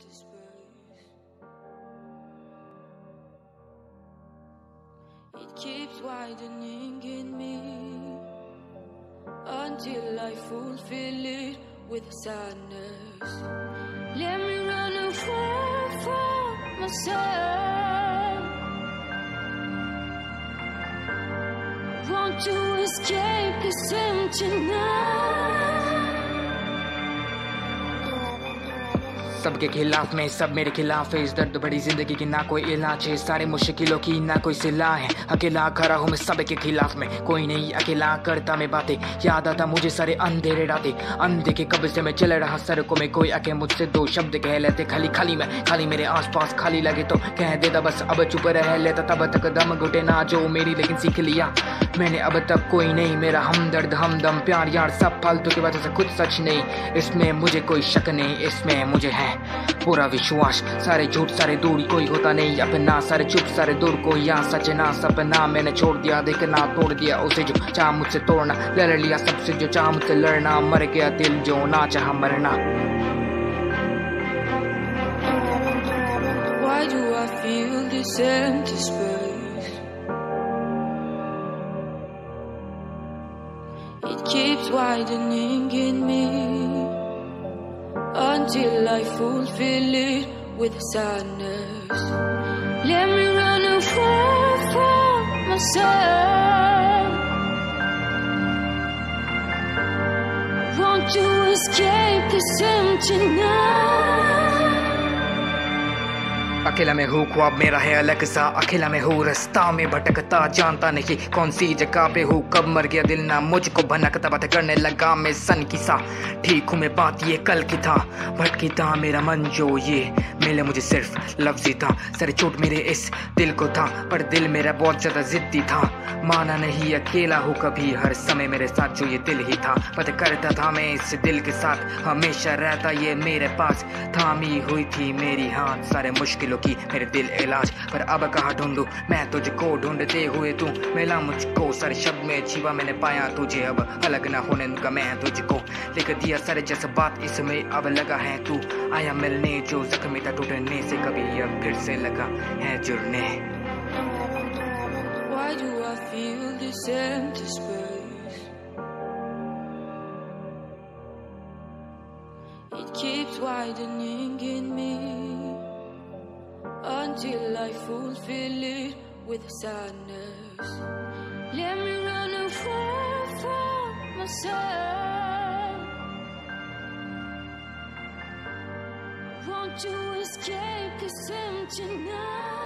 empty. It keeps widening in me until I fulfill it with sadness. Let me run away from myself. Want to escape this emptiness. सबके खिलाफ, में सब मेरे खिलाफ है। इस दर्द बड़ी ज़िंदगी की ना कोई इलाज है। सारे मुश्किलों की ना कोई सिला है। अकेला खड़ा हूँ मैं सबके खिलाफ। में कोई नहीं अकेला करता मैं बातें। याद आता मुझे सारे अंधेरे राते। अंधे के कब्र से मैं चल रहा सड़कों में कोई आके मुझसे दो शब्द कह लेते। खाली खाली में, खाली मेरे आसपास खाली लगे तो कह देता, बस अब चुप रह लेता। तब तक दम घुटे ना जो मेरी, लेकिन सीख लिया मैंने। अब तक कोई नहीं, मेरा हमदर्द, हमदम, प्यार, यार, सब फालतू की वजह से खुद सच नहीं। इसमें मुझे कोई शक नहीं, इसमें मुझे है पूरा विश्वास, सारे झूठ, सारे दूर, कोई होता नहीं अपना सारे चुप, सारे दूर को या सच ना, सपना मैंने छोड़ दिया देखना तोड़ दिया उसे जो चाह मुझसे तोड़ना, लड़ लिया सबसे जो चाह मुझसे लड़ना, मर गया दिल जो ना चाह मरना Why do I feel this empty space? It keeps widening in me until I fulfill it with sadness. Let me run away from myself. Want to escape this emptiness. अकेला में हूँ, ख्वाब मेरा है अलग सा अकेला में हूँ, रास्ता में भटकता, जानता नहीं कौन सी जगह पे हूँ। कब मर गया दिल ना मुझको भनकता बात करने लगा मैं सन की सा। ठीक हूँ मैं बात ये कल की था भटकी था मेरा मन जो ये। मिले मुझे सिर्फ़ लफ्ज था, सारे चोट मेरे इस दिल को था, पर दिल मेरा बहुत ज़्यादा जिद्दी था। माना नहीं, अकेला हूँ कभी, हर समय मेरे साथ जो ये दिल ही था। पता करता था मैं इस दिल के साथ, हमेशा रहता ये मेरे पास। थामी हुई थी मेरी हाथ सारे मुश्किलों की मेरे दिल इलाज, पर अब कहाँ ढूंढू? मैं तुझको ढूंढते हुए तू मिला मुझको सारे शब्द में जीवा मैंने पाया तुझे अब अलग ना होने का मैं तुझको लिख दिया सारे जज्बात इसमें अब लगा है तू आया मिलने, जो जख्मी था टूटने से कभी अब फिर से लगा है जुड़ने? It keeps widening in me. Until I fulfill it with sadness. Let me run away from myself. Want to escape this emptiness.